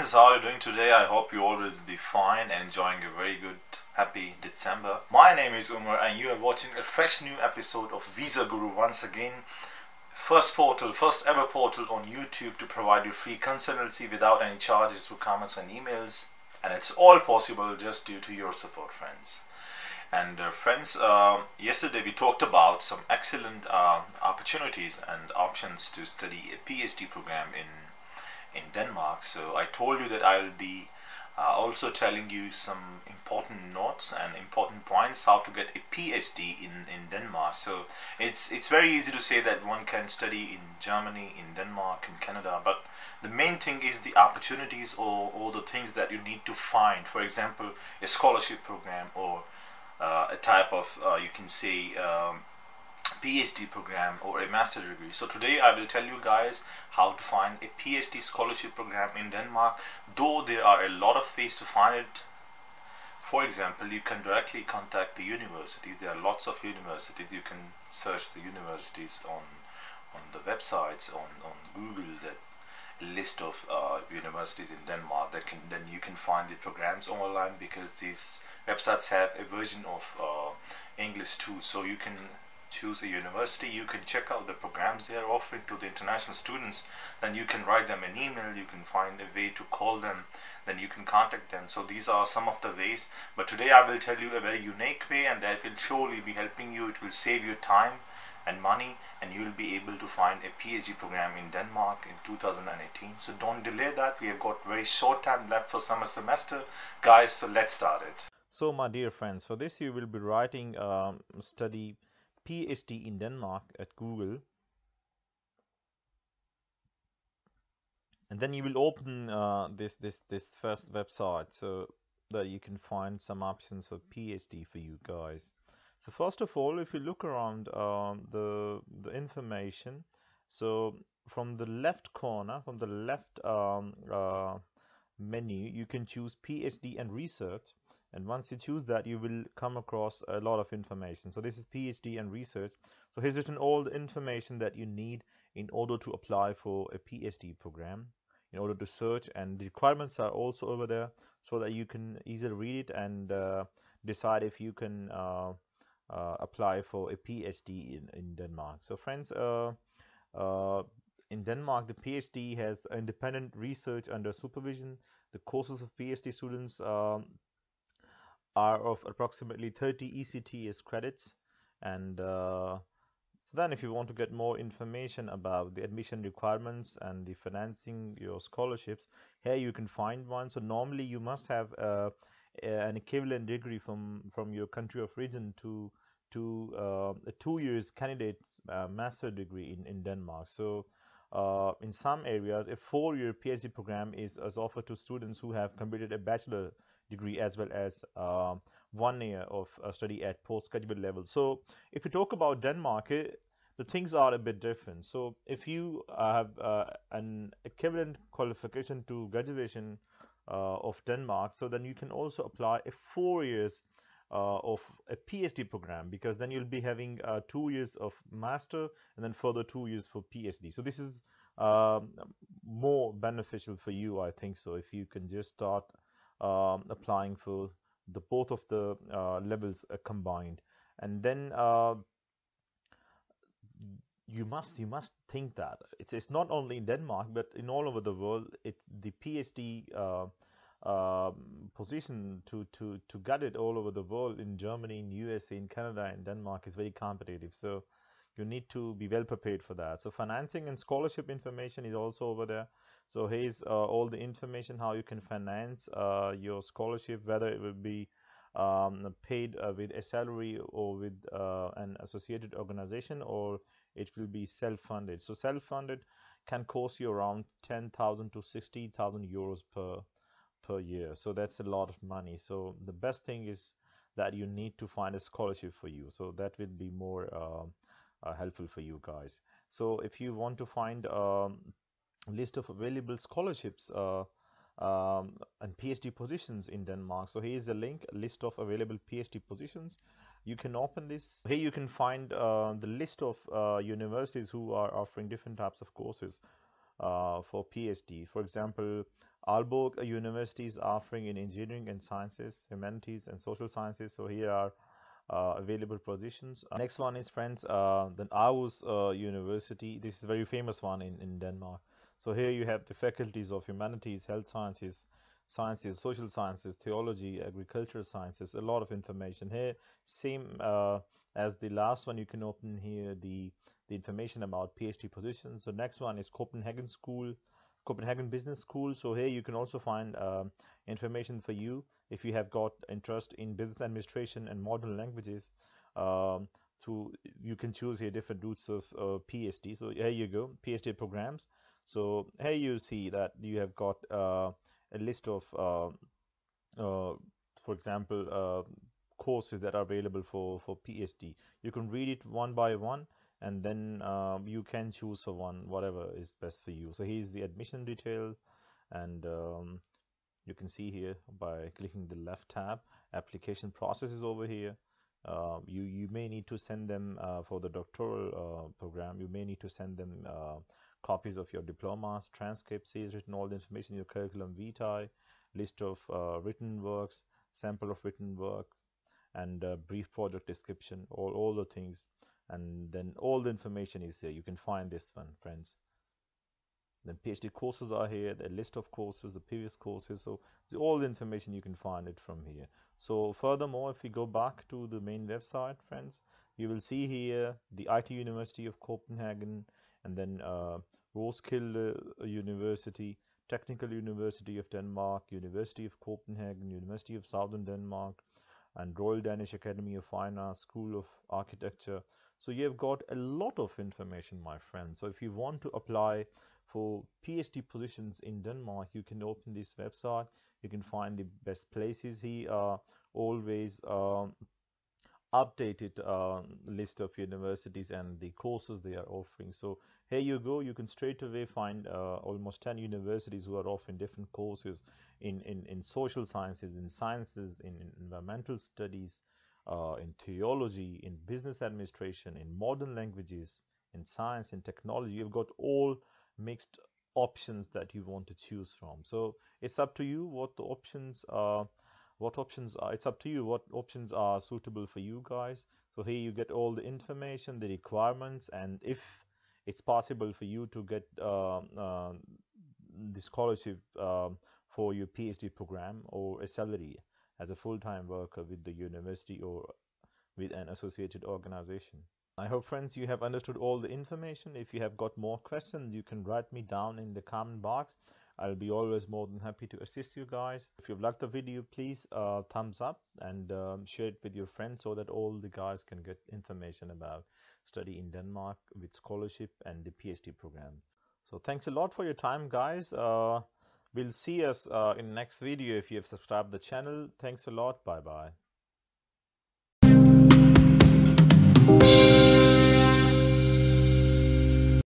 friends, how are you doing today? I hope you always be fine and enjoying a very good, happy December. My name is Umar and you are watching a fresh new episode of Visa Guru once again. First portal, first ever portal on YouTube to provide you free consultancy without any charges through comments and emails. And it's all possible just due to your support, friends. And uh, friends, uh, yesterday we talked about some excellent uh, opportunities and options to study a PhD program in in Denmark. So I told you that I will be uh, also telling you some important notes and important points how to get a PhD in, in Denmark. So it's it's very easy to say that one can study in Germany, in Denmark, in Canada, but the main thing is the opportunities or, or the things that you need to find. For example, a scholarship program or uh, a type of, uh, you can say, um, PhD program or a master's degree. So today I will tell you guys how to find a PhD scholarship program in Denmark. Though there are a lot of ways to find it. For example, you can directly contact the universities. There are lots of universities. You can search the universities on on the websites on, on Google that list of uh, universities in Denmark that can then you can find the programs online because these websites have a version of uh, English too so you can choose a university you can check out the programs they are offering to the international students. Then you can write them an email you can find a way to call them then you can contact them. So these are some of the ways. But today I will tell you a very unique way and that will surely be helping you. It will save you time and money and you will be able to find a PhD program in Denmark in 2018 so don't delay that. We have got very short time left for summer semester. Guys so let's start it. So my dear friends for this you will be writing um, study PhD in Denmark at Google. And then you will open uh, this this this first website so that you can find some options for PhD for you guys. So first of all, if you look around um, the the information, so from the left corner, from the left um, uh, menu, you can choose PhD and research and once you choose that you will come across a lot of information. So this is PhD and research. So here's written all the information that you need in order to apply for a PhD program in order to search. And the requirements are also over there so that you can easily read it and uh, decide if you can uh, uh, apply for a PhD in, in Denmark. So friends uh, uh, in Denmark the PhD has independent research under supervision. The courses of PhD students um, are of approximately 30 ECTS credits. And uh, then if you want to get more information about the admission requirements and the financing your scholarships here you can find one. So normally you must have uh, an equivalent degree from from your country of origin to to uh, a two years candidate uh, master degree in, in Denmark. So uh, in some areas a four-year PhD program is, is offered to students who have completed a bachelor degree as well as uh, one year of uh, study at postgraduate level. So if you talk about Denmark, it, eh, the things are a bit different. So if you have uh, an equivalent qualification to graduation uh, of Denmark, so then you can also apply a four years uh, of a PhD program because then you'll be having uh, two years of master and then further two years for PhD. So this is um, more beneficial for you, I think so, if you can just start um, applying for the both of the uh, levels uh, combined. And then uh, you must you must think that. It's it's not only in Denmark but in all over the world it the PhD uh, uh, position to to to get it all over the world in Germany in USA in Canada and Denmark is very competitive. So you need to be well prepared for that so financing and scholarship information is also over there so here's uh, all the information how you can finance uh, your scholarship, whether it will be um, paid uh, with a salary or with uh, an associated organization or it will be self-funded. So self-funded can cost you around 10,000 to 60,000 euros per per year. So that's a lot of money. So the best thing is that you need to find a scholarship for you. So that will be more uh, helpful for you guys. So if you want to find a list of available scholarships uh, um, and PhD positions in Denmark. So here is a link, list of available PhD positions. You can open this. Here you can find uh, the list of uh, universities who are offering different types of courses. uh, for PhD. For example, Aalborg University is offering in engineering and sciences, humanities and social sciences. So here are uh, available positions. Uh, next one is friends, uh, then Aarhus uh, University. This is a very famous one in, in Denmark. So here you have the faculties of humanities, health sciences, sciences, social sciences, theology, agricultural sciences, a lot of information here. Same uh, as the last one, you can open here the, the information about PhD positions. The next one is Copenhagen School, Copenhagen Business School. So here you can also find uh, information for you if you have got interest in business administration and modern languages. Um, to you can choose here different routes of uh, PhD. So here you go, PhD programs. So here you see that you have got uh, a list of, uh, uh, for example, uh, courses that are available for, for PhD. You can read it one by one and then um, you can choose for one, whatever is best for you. So here's the admission detail and um, you can see here by clicking the left tab, application process is over here. Uh, you you may need to send them uh, for the doctoral uh, program. You may need to send them copies of your diplomas, transcripts, he's written all the information in your curriculum vitae, list of uh, written works, sample of written work, and brief project description, all, all the things. And then all the information is here. You can find this one, friends. Then PhD courses are here, the list of courses, the previous courses. So all the information you can find it from here. So furthermore, if we go back to the main website, friends, you will see here the IT University of Copenhagen, and then uh, Roskilde University, Technical University of Denmark, University of Copenhagen, University of Southern Denmark, and Royal Danish Academy of Fine Arts, School of Architecture. So you've got a lot of information, my friend. So if you want to apply for PhD positions in Denmark, you can open this website. You can find the best places here. Always um, updated uh, list of universities and the courses they are offering. So here you go, you can straight away find uh, almost 10 universities who are offering different courses in, in, in social sciences, in sciences, in, environmental studies, uh, in theology, in business administration, in modern languages, in science, in technology. You've got all mixed options that you want to choose from. So it's up to you what the options are what options are it's up to you what options are suitable for you guys so here you get all the information the requirements and if it's possible for you to get uh, uh, the scholarship uh, for your PhD program or a salary as a full-time worker with the university or with an associated organization. I hope friends you have understood all the information. If you have got more questions you can write me down in the comment box I'll be always more than happy to assist you guys. If you've liked the video, please uh, thumbs up and um, share it with your friends so that all the guys can get information about study in Denmark with scholarship and the PhD program. So thanks a lot for your time, guys. Uh, we'll see us uh, in next video if you have subscribed the channel. Thanks a lot. Bye bye.